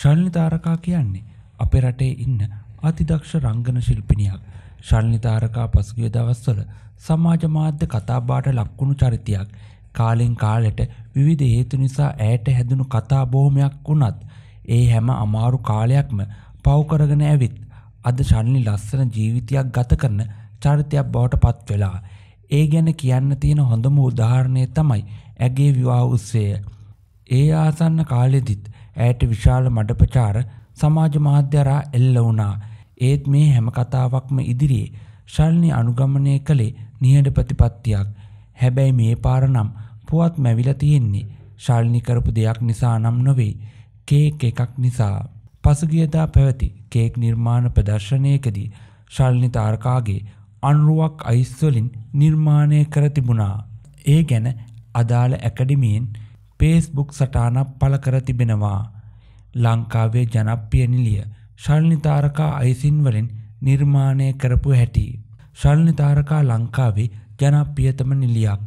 ශල්නි තාරකා කියන්නේ අපේ රටේ ඉන්න අතිදක්ෂ රංගන ශිල්පිනියක්. ශල්නි තාරකා පසුගිය දවස්වල සමාජ මාධ්‍ය කතාබහට ලක්වුණු චරිතයක්. කාලෙන් කාලෙට විවිධ හේතු නිසා ඇයට හැදුණු කතා බොහොමයක් වුණත් ඒ හැම අමාරු කාලයක්ම පව් කරගෙන ඇවිත් අද ශල්නි ලස්සන ජීවිතයක් ගත කරන චරිතයක් බවට පත් වෙලා. ඒ ගැන කියන්න තියෙන හොඳම උදාහරණය තමයි ඇගේ විවාහ උත්සවය. ඒ ආසන්න කාලෙදිත් ඇයට විශාල මඩපචාර සමාජ මාධ්‍යරා එල්ල වුණා. ඒත් මේ හැම කතාවක්ම ඉදිරියේ ශල්නි අනුගමනය කළේ නිහඬ ප්‍රතිපත්තියක්. හැබැයි මේ පාර නම් පුවත් මැවිලා තියෙන්නේ ශාල්නි කරපු දෙයක් නිසා නම් නොවේ කේක් එකක් නිසා. පසුගියදා පැවති කේක් නිර්මාණ ප්‍රදර්ශනයකදී ශල්නි තාරකාගේ අනුරුවක් අයිස් වලින් නිර්මාණය කර තිබුණා. ඒ ගැන අදාළ ඇකඩමියෙන් පේස්බුක් සටානක් පළ කර තිබෙනවා. ලංකාවේ ජනප්‍රිය නිලිය ශල්නි තාරකා අයිසින් වලින් නිර්මාණය කරපු හැටි. ශල්නි තාරකා ලංකාවේ ජනප්‍රියතම නිලියක්.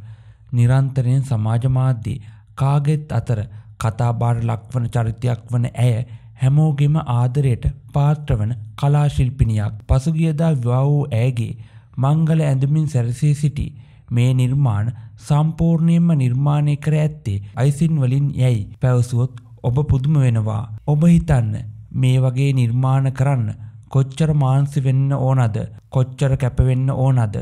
නිරන්තරයෙන් සමාජ මාධ්‍යයේ කාගෙත් අතර කතාබාට ලක්වන චරිතයක් වන ඇය හැමෝගෙම ආදරයට පාත්‍ර වන කලා ශිල්පිනියක්. පසුගියදා විවාහ වූ ඇයගේ මංගල ඇඳුමින් සැරසී සිටි මේ නිර්මාණ සම්පූර්ණයෙන්ම නිර්මාණය කර ඇත්තේ අයිසින් වලින් යැයි පැවසුවොත් ඔබ පුදුම වෙනවා. ඔබ හිතන්න මේ වගේ නිර්මාණ කරන්න කොච්චර මාන්සි වෙන්න ඕනද? කොච්චර කැපවෙන්න ඕනද?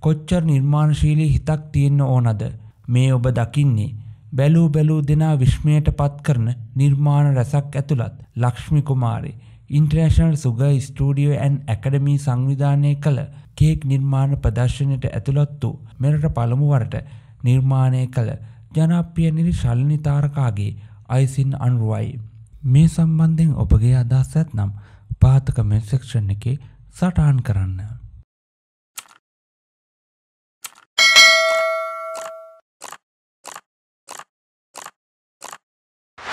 කොච්චර නිර්මාණශීලී හිතක් තියෙන්න ඕනද? මේ ඔබ දකින්නේ බැලූ බැලූ දෙනා විශ්මයට පත් කරන නිර්මාණ රැසක් ඇතුළත් Lakshmi Kumare international sugar studio and academy සංවිධානය කළ කේක් නිර්මාණ ප්‍රදර්ශනයට ඇතුළත් වූ මෙරට පළමුවරට නිර්මාණය කළ ජනප්‍රිය නිරි ශල්නිතාරකාගේ අයිසින් අනුරුවයි. මේ සම්බන්ධයෙන් ඔබගේ අදහස් ඇත්නම් පහත කමෙන්ට් සෙක්ෂන් එකේ සටහන් කරන්න.